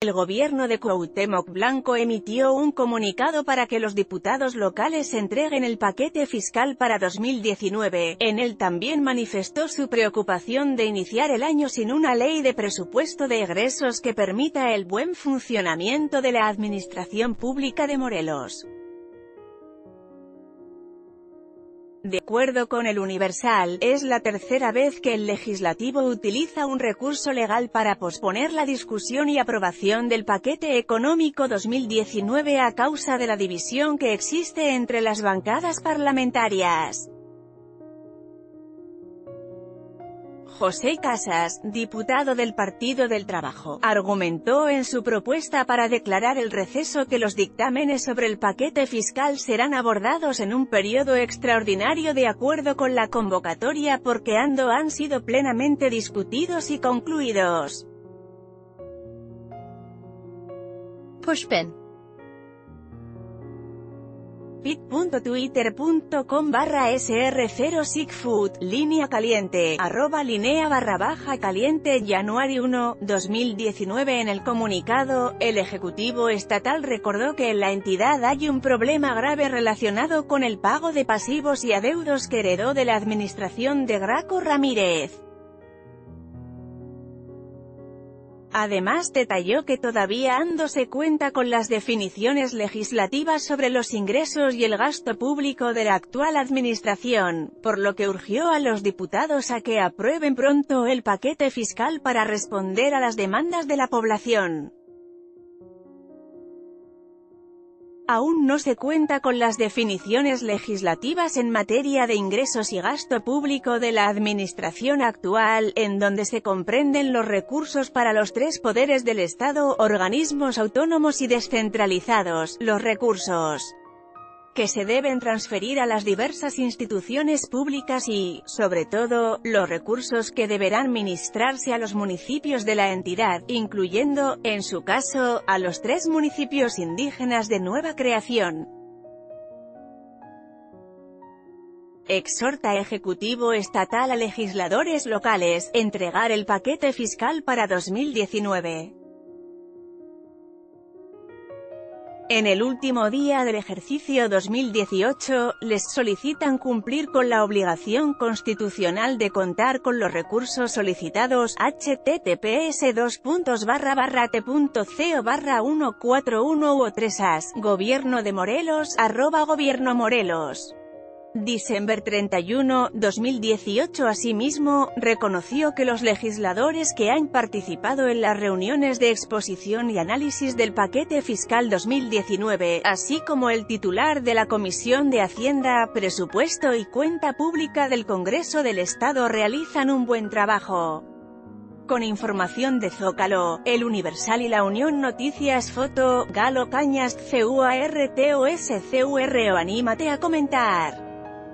El gobierno de Cuauhtémoc Blanco emitió un comunicado para que los diputados locales entreguen el paquete fiscal para 2019. En él también manifestó su preocupación de iniciar el año sin una ley de presupuesto de egresos que permita el buen funcionamiento de la administración pública de Morelos. De acuerdo con el Universal, es la tercera vez que el legislativo utiliza un recurso legal para posponer la discusión y aprobación del paquete económico 2019 a causa de la división que existe entre las bancadas parlamentarias. José Casas, diputado del Partido del Trabajo, argumentó en su propuesta para declarar el receso que los dictámenes sobre el paquete fiscal serán abordados en un periodo extraordinario de acuerdo con la convocatoria porque ando han sido plenamente discutidos y concluidos. Pushpin pit.twitter.com barra sr0 sigfood, línea caliente, arroba linea barra baja caliente January 1, 2019 En el comunicado, el Ejecutivo Estatal recordó que en la entidad hay un problema grave relacionado con el pago de pasivos y adeudos que heredó de la administración de Graco Ramírez. Además detalló que todavía Ando se cuenta con las definiciones legislativas sobre los ingresos y el gasto público de la actual administración, por lo que urgió a los diputados a que aprueben pronto el paquete fiscal para responder a las demandas de la población. Aún no se cuenta con las definiciones legislativas en materia de ingresos y gasto público de la administración actual, en donde se comprenden los recursos para los tres poderes del Estado, organismos autónomos y descentralizados, los recursos que se deben transferir a las diversas instituciones públicas y, sobre todo, los recursos que deberán ministrarse a los municipios de la entidad, incluyendo, en su caso, a los tres municipios indígenas de nueva creación. Exhorta Ejecutivo Estatal a legisladores locales, entregar el paquete fiscal para 2019. En el último día del ejercicio 2018, les solicitan cumplir con la obligación constitucional de contar con los recursos solicitados https t.co barra 141 u 3 as, Gobierno de Morelos, arroba Gobierno Morelos. Diciembre 31, 2018 Asimismo, reconoció que los legisladores que han participado en las reuniones de exposición y análisis del paquete fiscal 2019, así como el titular de la Comisión de Hacienda, Presupuesto y Cuenta Pública del Congreso del Estado realizan un buen trabajo. Con información de Zócalo, El Universal y la Unión Noticias Foto, Galo Cañas CUARTOSCUR o anímate a comentar.